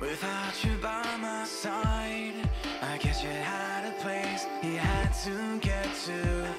Without you by my side. I guess you had a place you had to get to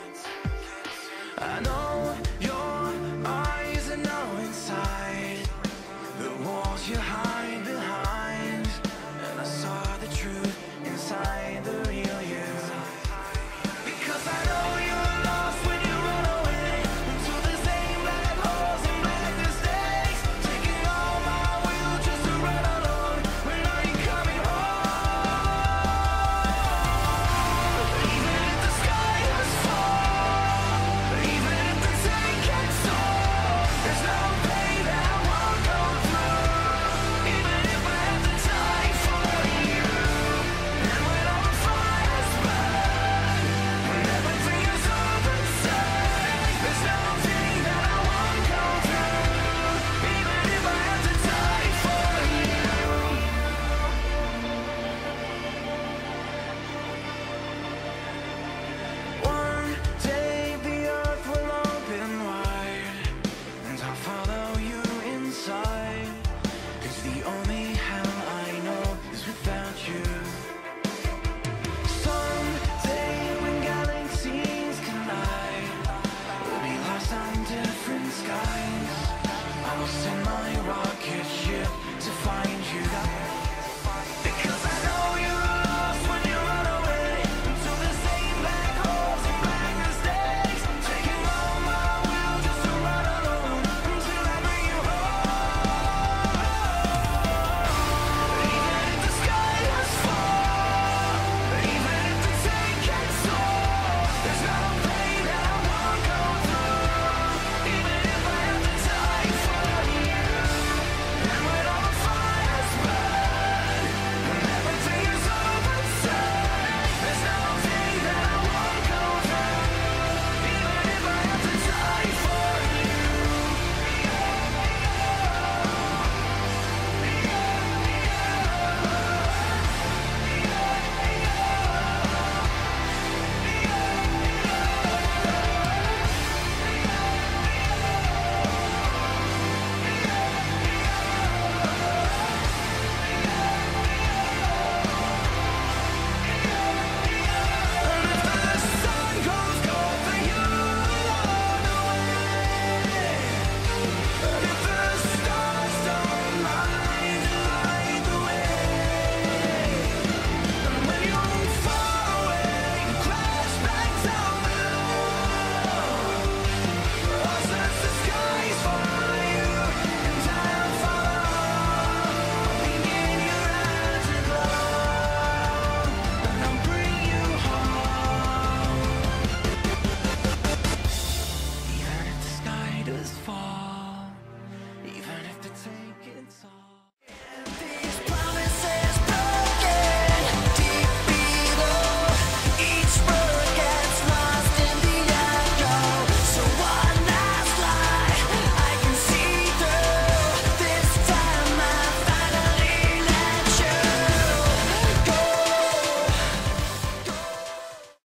different skies. I will send my rocket ship to find you there.